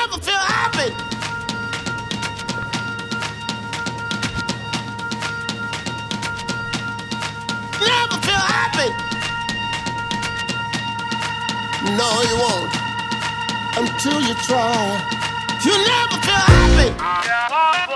never feel happy. Never feel happy. No, you won't until you try. You never feel happy.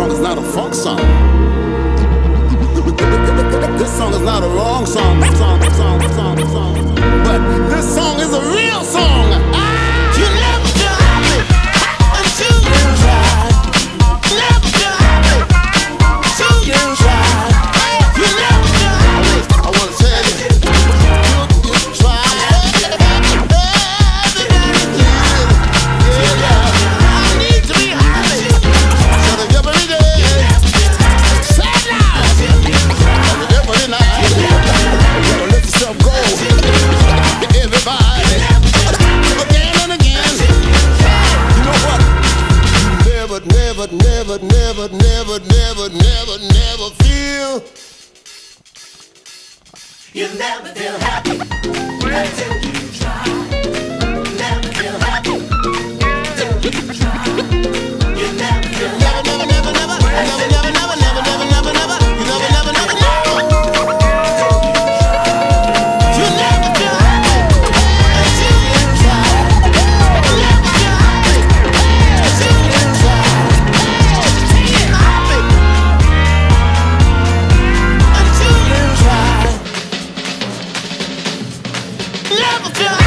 song is not a funk song. this song is not a wrong song. never, never, never, never, never, never, never, never feel. You'll never feel happy until you try. Never feel happy until you try. never feel